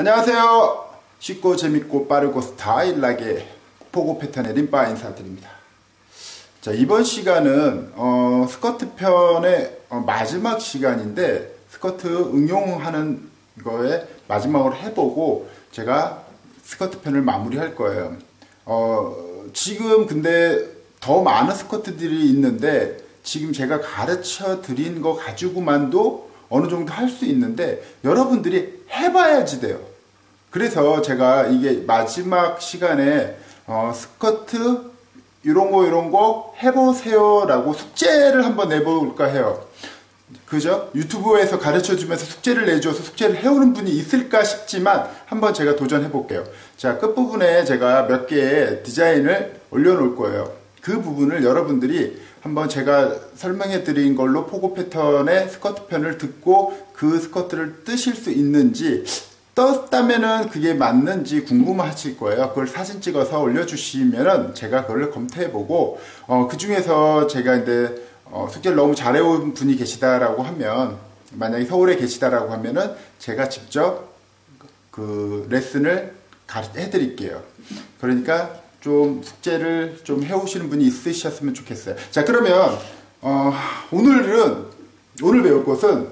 안녕하세요. 쉽고 재밌고 빠르고 스타일하게 포고 패턴의 림바 인사드립니다. 자, 이번 시간은 어, 스커트 편의 어, 마지막 시간인데 스커트 응용하는 거에 마지막으로 해보고 제가 스커트 편을 마무리할 거예요. 어, 지금 근데 더 많은 스커트들이 있는데 지금 제가 가르쳐 드린 거 가지고만도 어느 정도 할 수 있는데 여러분들이 해봐야지 돼요. 그래서 제가 이게 마지막 시간에 어, 스커트 이런 거 이런 거 해보세요라고 숙제를 한번 내볼까 해요. 그죠? 유튜브에서 가르쳐 주면서 숙제를 내줘서 숙제를 해오는 분이 있을까 싶지만 한번 제가 도전해 볼게요. 자, 끝부분에 제가 몇 개의 디자인을 올려놓을 거예요. 그 부분을 여러분들이 한번 제가 설명해 드린 걸로 포고 패턴의 스커트 편을 듣고 그 스커트를 뜨실 수 있는지 떴다면은 그게 맞는지 궁금하실 거예요. 그걸 사진 찍어서 올려주시면은 제가 그걸 검토해보고 어, 그 중에서 제가 이제 어, 숙제를 너무 잘해온 분이 계시다라고 하면 만약에 서울에 계시다라고 하면은 제가 직접 그 레슨을 해드릴게요. 그러니까 좀 숙제를 좀 해오시는 분이 있으셨으면 좋겠어요. 자 그러면 어, 오늘은 오늘 배울 것은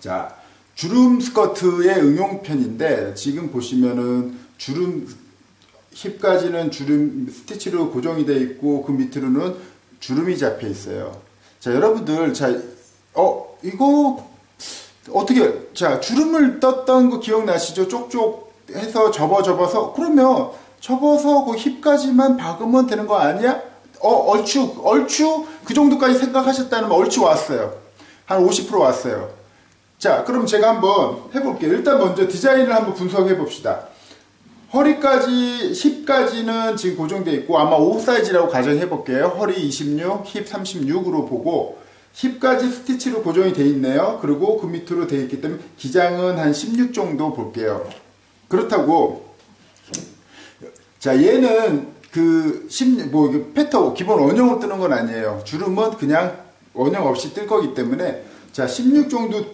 자 주름 스커트의 응용편인데 지금 보시면은 주름 힙까지는 주름 스티치로 고정이 되어 있고 그 밑으로는 주름이 잡혀 있어요. 자 여러분들 자 어 이거 어떻게 자 주름을 떴던 거 기억나시죠? 쪽쪽 해서 접어 접어서 그러면 접어서 그 힙까지만 박으면 되는 거 아니야? 어 얼추 얼추 그 정도까지 생각하셨다면 얼추 왔어요. 한 50% 왔어요. 자, 그럼 제가 한번 해볼게요. 일단 먼저 디자인을 한번 분석해 봅시다. 허리까지, 힙까지는 지금 고정되어 있고, 아마 5 사이즈라고 가정해 볼게요. 허리 26, 힙 36으로 보고, 힙까지 스티치로 고정이 되어 있네요. 그리고 그 밑으로 되어 있기 때문에 기장은 한 16 정도 볼게요. 그렇다고, 자, 얘는 그, 10, 뭐, 패턴, 기본 원형으로 뜨는 건 아니에요. 주름은 그냥 원형 없이 뜰 거기 때문에, 자, 16 정도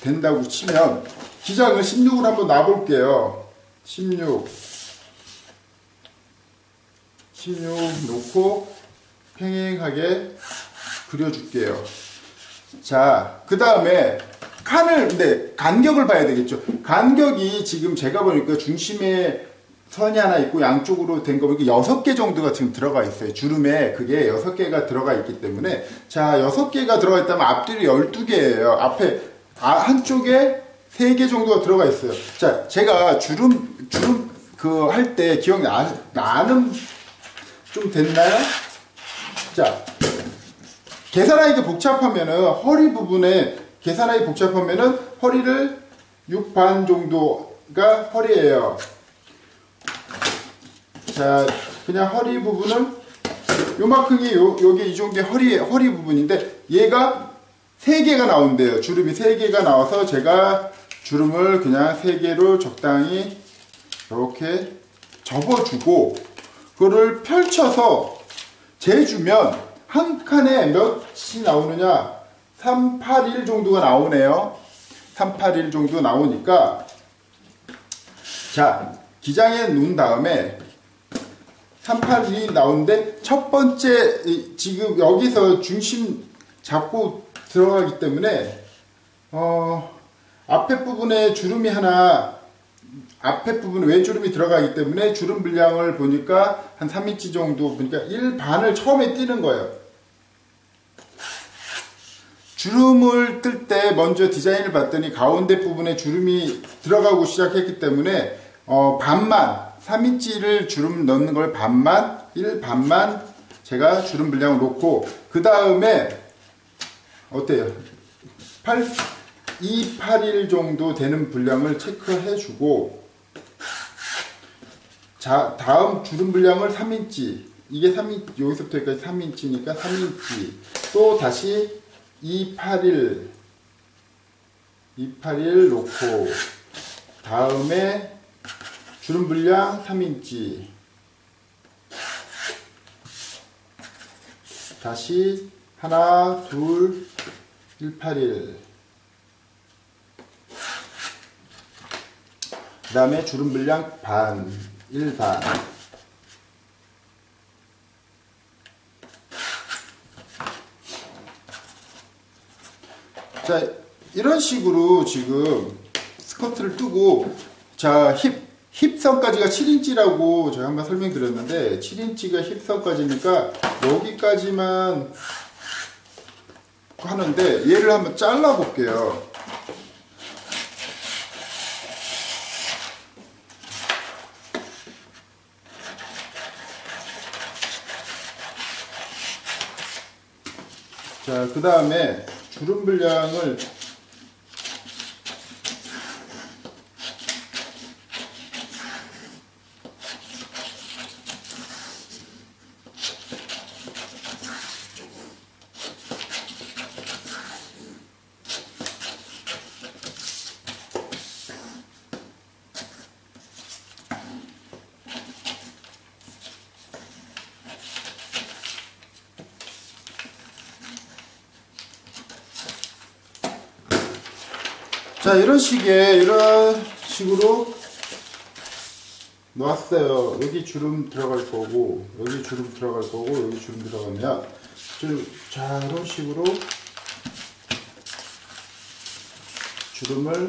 된다고 치면 기장을 16으로 한번 놔볼게요. 16 16 놓고 팽행하게 그려줄게요. 자, 그 다음에 칸을 근데 간격을 봐야 되겠죠. 간격이 지금 제가 보니까 중심에 선이 하나 있고 양쪽으로 된 거 보니까 6개 정도가 지금 들어가 있어요. 주름에 그게 6개가 들어가 있기 때문에 자 6개가 들어가 있다면 앞뒤로 12개예요. 앞에 아, 한쪽에 3개 정도가 들어가 있어요. 자, 제가 주름, 주름, 그, 할 때 기억 나, 나는 좀 됐나요? 자, 계산하기가 복잡하면은, 허리 부분에, 계산하기 복잡하면은, 허리를 6반 정도가 허리예요. 자, 그냥 허리 부분은, 요만큼이 요, 여기 이 정도의 허리, 허리 부분인데, 얘가 3개가 나온대요. 주름이 3개가 나와서 제가 주름을 그냥 3개로 적당히 이렇게 접어주고 그거를 펼쳐서 재주면 한 칸에 몇이 나오느냐 381 정도가 나오네요. 381 정도 나오니까 자 기장에 놓은 다음에 381이 나오는데 첫 번째 지금 여기서 중심 잡고 들어가기 때문에 어, 앞에 부분에 주름이 하나 앞에 부분 외주름이 들어가기 때문에 주름 분량을 보니까 한 3인치 정도 보니까 1반을 처음에 띄는 거예요. 주름을 뜰 때 먼저 디자인을 봤더니 가운데 부분에 주름이 들어가고 시작했기 때문에 어, 반만 3인치를 주름 넣는 걸 반만 1반만 제가 주름 분량을 놓고 그 다음에 어때요? 8, 281 정도 되는 분량을 체크해 주고 자 다음 주름 분량을 3인치 이게 3인 여기서부터 여기까지 3인치니까 3인치 또 다시 281 281 놓고 다음에 주름 분량 3인치 다시 하나, 둘, 181. 그 다음에 주름 분량 반, 1반. 자, 이런 식으로 지금 스커트를 뜨고, 자, 힙, 힙선까지가 7인치라고 제가 한번 설명드렸는데, 7인치가 힙선까지니까 여기까지만 하는데, 얘를 한번 잘라 볼게요. 자, 그 다음에 주름 분량을 자 이런 식의 이런 식으로 놨어요. 여기 주름 들어갈 거고 여기 주름 들어갈 거고 여기 주름 들어가면 자 이런 식으로 주름을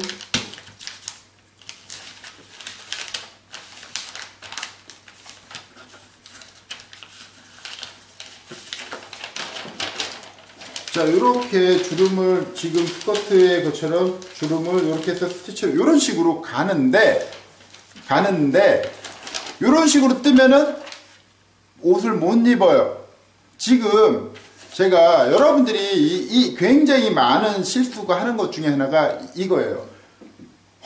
자 이렇게 주름을 지금 스커트의 것처럼 주름을 이렇게 해서 스티치를 이런 식으로 가는데 가는데 이런 식으로 뜨면은 옷을 못 입어요. 지금 제가 여러분들이 이, 이 굉장히 많은 실수가 하는 것 중에 하나가 이거예요.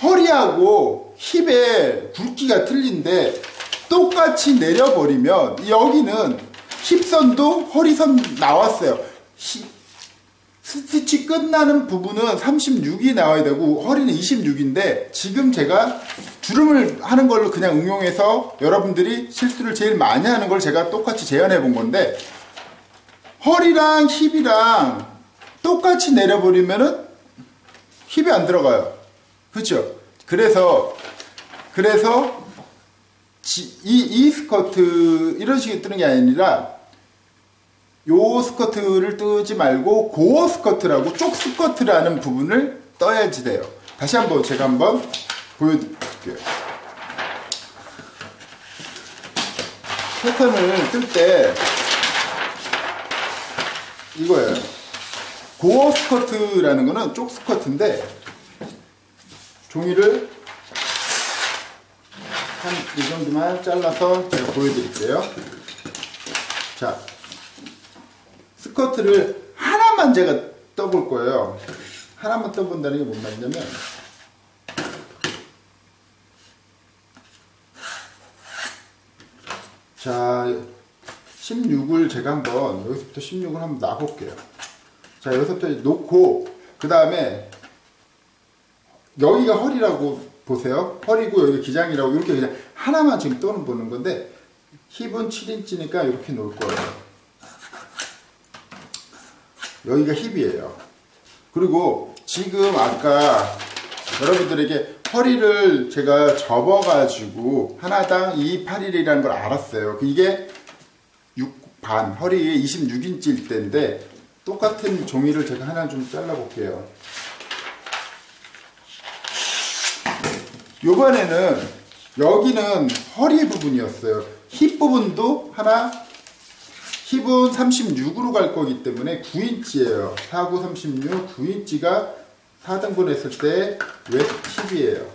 허리하고 힙의 굵기가 틀린데 똑같이 내려버리면 여기는 힙선도 허리선 나왔어요 스티치 끝나는 부분은 36이 나와야 되고 허리는 26인데 지금 제가 주름을 하는 걸로 그냥 응용해서 여러분들이 실수를 제일 많이 하는 걸 제가 똑같이 재현해 본 건데 허리랑 힙이랑 똑같이 내려버리면은 힙이 안 들어가요. 그렇죠? 그래서 그래서 이, 이 스커트 이런 식으로 뜨는 게 아니라 요 스커트를 뜨지 말고 gore 스커트라고 쪽 스커트라는 부분을 떠야지 돼요. 다시 한번 제가 한번 보여드릴게요. 패턴을 뜰 때 이거예요. gore 스커트라는 거는 쪽 스커트인데 종이를 한 이 정도만 잘라서 제가 보여드릴게요. 자, 스커트를 하나만 제가 떠볼 거예요. 하나만 떠본다는 게 뭔 말이냐면 자 16을 제가 한번 여기서부터 16을 한번 놔볼게요. 자 여기서부터 놓고 그 다음에 여기가 허리라고 보세요. 허리고 여기 기장이라고 이렇게 그냥 하나만 지금 떠는 보는 건데 힙은 7인치니까 이렇게 놓을 거예요. 여기가 힙이에요. 그리고 지금 아까 여러분들에게 허리를 제가 접어가지고 하나당 281이라는 걸 알았어요. 이게 6반, 허리에 26인치일 때인데 똑같은 종이를 제가 하나 좀 잘라볼게요. 요번에는 여기는 허리 부분이었어요. 힙 부분도 하나 힙은 36으로 갈 거기 때문에 9인치예요. 49, 36, 9인치가 4등분 했을 때왜 힙이에요.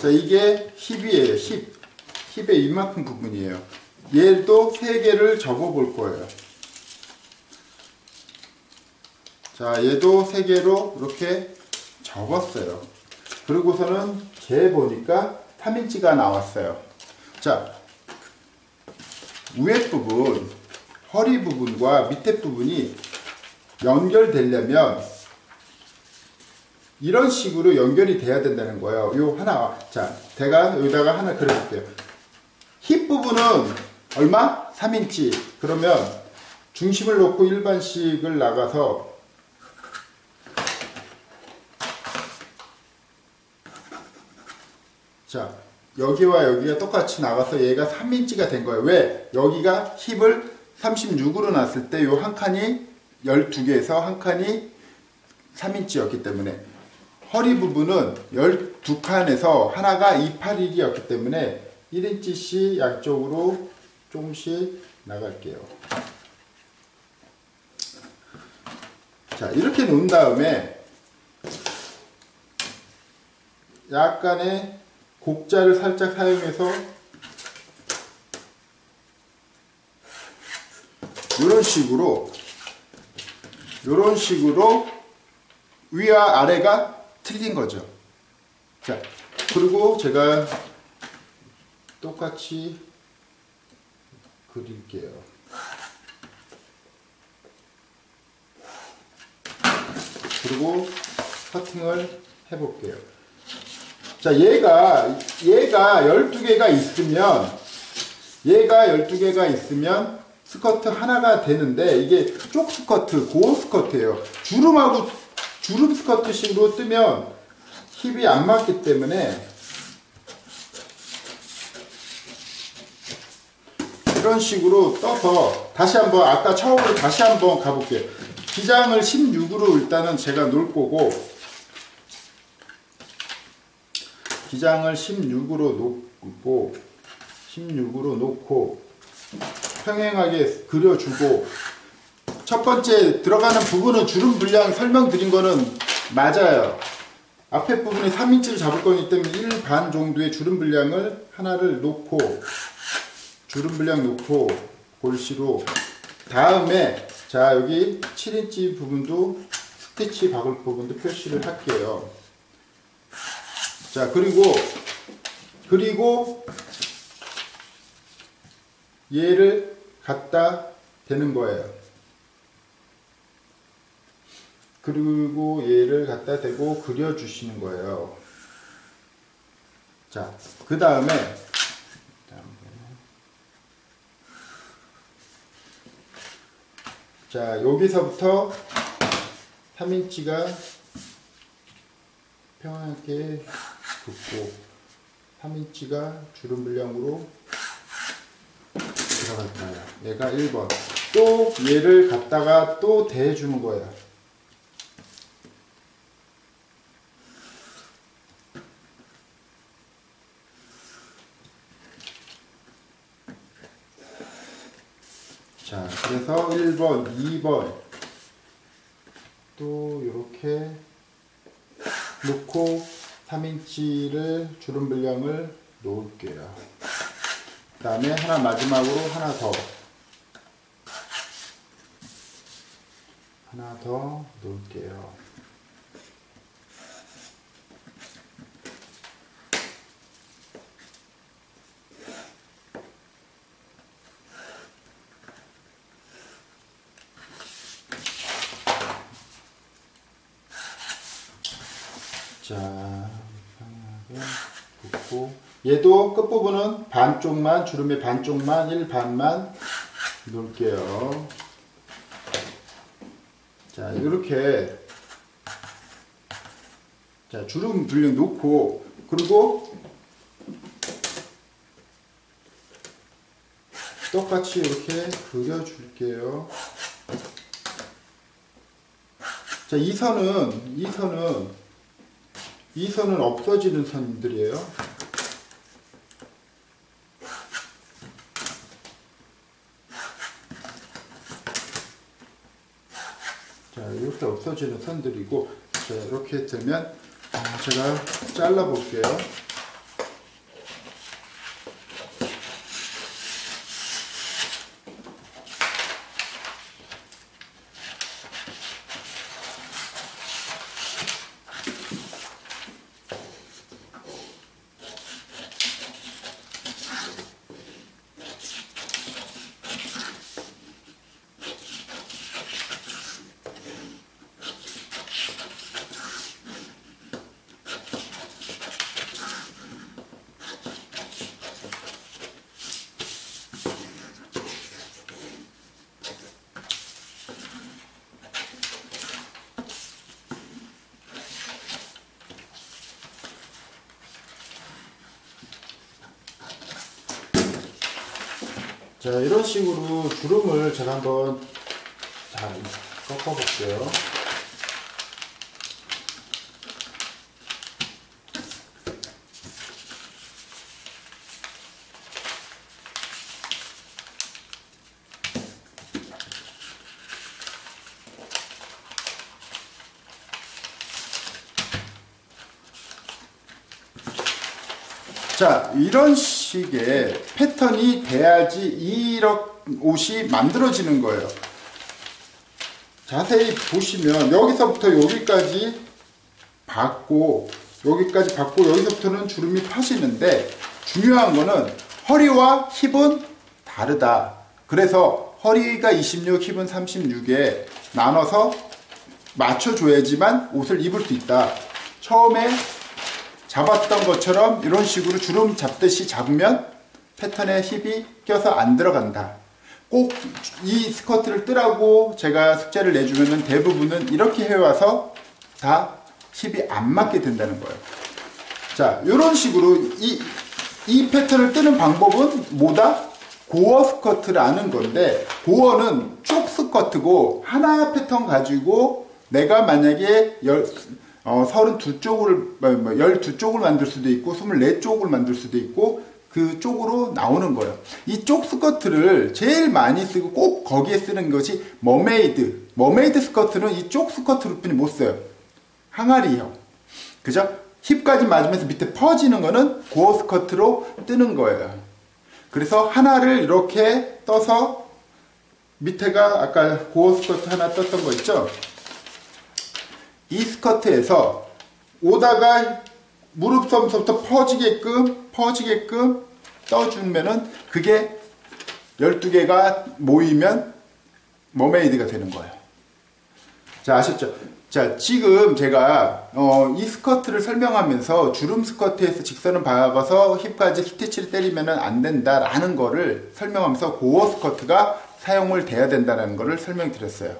자, 이게 힙이에요. 힙. 힙의 이만큼 부분이에요. 얘도 3개를 접어 볼 거예요. 자, 얘도 3개로 이렇게 접었어요. 그리고서는 재 보니까 3인치가 나왔어요. 자, 위에 부분, 허리 부분과 밑에 부분이 연결되려면 이런 식으로 연결이 돼야 된다는 거예요. 요 하나, 자, 제가 여기다가 하나 그려볼게요. 힙 부분은 얼마? 3인치. 그러면 중심을 놓고 일반식을 나가서 자, 여기와 여기가 똑같이 나가서 얘가 3인치가 된 거예요. 왜? 여기가 힙을 36으로 놨을 때 요 한 칸이 12개에서 한 칸이 3인치였기 때문에 허리 부분은 12칸에서 하나가 281이었기 때문에 1인치씩 양쪽으로 조금씩 나갈게요. 자, 이렇게 놓은 다음에 약간의 곡자를 살짝 사용해서 이런 식으로 이런 식으로 위와 아래가 틀린 거죠. 자, 그리고 제가 똑같이 그릴게요. 그리고 커팅을 해볼게요. 자, 얘가, 얘가 12개가 있으면, 얘가 12개가 있으면 스커트 하나가 되는데, 이게 쪽 스커트, 고어 스커트예요. 주름하고, 주름 스커트식으로 뜨면 힙이 안 맞기 때문에, 이런 식으로 떠서 다시 한번 아까 처음으로 다시 한번 가볼게요. 기장을 16으로 일단은 제가 놓을 거고 기장을 16으로 놓고 16으로 놓고 평행하게 그려주고 첫 번째 들어가는 부분은 주름 분량 설명드린 거는 맞아요. 앞에 부분에 3인치를 잡을 거기 때문에 1반 정도의 주름 분량을 하나를 놓고 주름 분량 놓고 골시로 다음에 자 여기 7인치 부분도 스티치 박을 부분도 표시를 할게요. 자 그리고 그리고 얘를 갖다 대는 거예요. 그리고 얘를 갖다 대고 그려주시는 거예요. 자, 그 다음에 자, 여기서부터 3인치가 평하게 긋고 3인치가 주름 분량으로 들어갈 거예요. 얘가 1번. 또 얘를 갖다가 또 대주는 거예요. 자, 그래서 1번, 2번 또 이렇게 놓고 3인치를 주름 분량을 놓을게요. 그 다음에 하나 마지막으로 하나 더 하나 더 놓을게요. 자, 붓고 얘도 끝부분은 반쪽만 주름의 반쪽만 1반만 놓을게요. 자, 이렇게 자, 주름 분량 놓고 그리고 똑같이 이렇게 그려 줄게요. 자, 이 선은 이 선은 이 선은 없어지는 선들이에요. 자, 이렇게 없어지는 선들이고, 자, 이렇게 되면, 아, 제가 잘라 볼게요. 자 이런 식으로 주름을 제가 한번 자 꺾어 볼게요. 자 이런 식 의 패턴이 돼야지 이런 옷이 만들어지는 거예요. 자세히 보시면 여기서부터 여기까지 받고 여기까지 받고 여기서부터는 주름이 펴지는데 중요한 거는 허리와 힙은 다르다. 그래서 허리가 26, 힙은 36에 나눠서 맞춰줘야지만 옷을 입을 수 있다. 처음에 잡았던 것처럼 이런 식으로 주름 잡듯이 잡으면 패턴에 힙이 껴서 안 들어간다. 꼭 이 스커트를 뜨라고 제가 숙제를 내주면 대부분은 이렇게 해와서 다 힙이 안 맞게 된다는 거예요. 자, 이런 식으로 이, 이 패턴을 뜨는 방법은 뭐다? 고어 스커트라는 건데 고어는 쪽 스커트고 하나 패턴 가지고 내가 만약에 열, 어, 32쪽을, 12쪽을 뭐, 만들 수도 있고, 24쪽을 만들 수도 있고, 그 쪽으로 나오는 거예요. 이 쪽 스커트를 제일 많이 쓰고 꼭 거기에 쓰는 것이 mermaid. Mermaid 스커트는 이 쪽 스커트를 뿐이 못 써요. 항아리형. 그죠? 힙까지 맞으면서 밑에 퍼지는 거는 gore 스커트로 뜨는 거예요. 그래서 하나를 이렇게 떠서 밑에가 아까 gore 스커트 하나 떴던 거 있죠? 이 스커트에서 오다가 무릎선부터 퍼지게끔 퍼지게끔 떠주면은 그게 12개가 모이면 mermaid가 되는 거예요. 자, 아셨죠? 자, 지금 제가 어, 이 스커트를 설명하면서 주름 스커트에서 직선을 박아서 힙까지 스티치를 때리면 안 된다라는 거를 설명하면서 gore 스커트가 사용을 돼야 된다는 거를 설명드렸어요.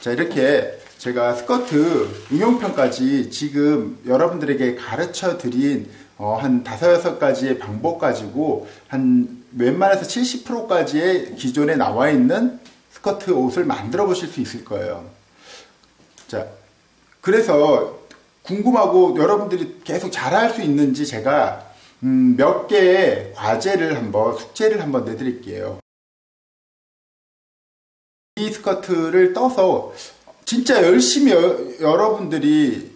자, 이렇게 제가 스커트 응용편까지 지금 여러분들에게 가르쳐 드린 어, 한 다섯 여섯 가지의 방법 가지고 한 웬만해서 70%까지의 기존에 나와 있는 스커트 옷을 만들어 보실 수 있을 거예요. 자, 그래서 궁금하고 여러분들이 계속 잘할 수 있는지 제가 음, 몇 개의 과제를 한번 숙제를 한번 내드릴게요. 이 스커트를 떠서 진짜 열심히 여, 러분들이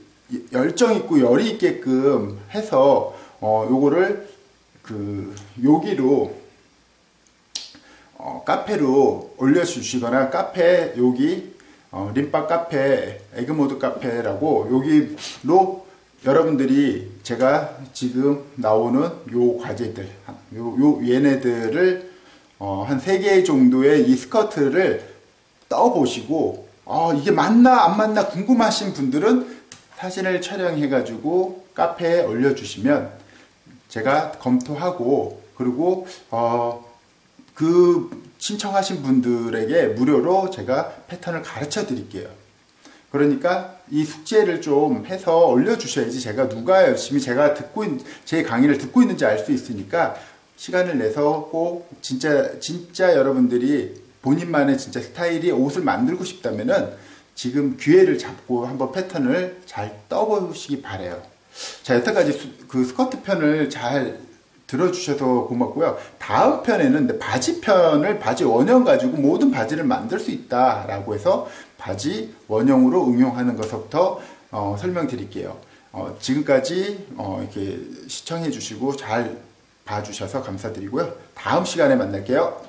열정 있고 열이 있게끔 해서 어 요거를 그 여기로 어, 카페로 올려주시거나 카페 여기 어, 린빠 카페 에그모드 카페라고 여기로 여러분들이 제가 지금 나오는 요 과제들 요, 요 얘네들을 어, 한 3개 정도의 이 스커트를 떠보시고 어, 이게 맞나 안 맞나 궁금하신 분들은 사진을 촬영해 가지고 카페에 올려주시면 제가 검토하고 그리고 어, 그 신청하신 분들에게 무료로 제가 패턴을 가르쳐 드릴게요. 그러니까 이 숙제를 좀 해서 올려주셔야지 제가 누가 열심히 제가 듣고 있, 제 강의를 듣고 있는지 알 수 있으니까 시간을 내서 꼭 진짜 진짜 여러분들이 본인만의 진짜 스타일이 옷을 만들고 싶다면은 지금 기회를 잡고 한번 패턴을 잘 떠보시기 바래요. 자, 여태까지 그 스커트 편을 잘 들어주셔서 고맙고요. 다음 편에는 바지 편을 바지 원형 가지고 모든 바지를 만들 수 있다라고 해서 바지 원형으로 응용하는 것부터 어, 설명드릴게요. 어, 지금까지 어, 이렇게 시청해 주시고 잘 봐주셔서 감사드리고요. 다음 시간에 만날게요.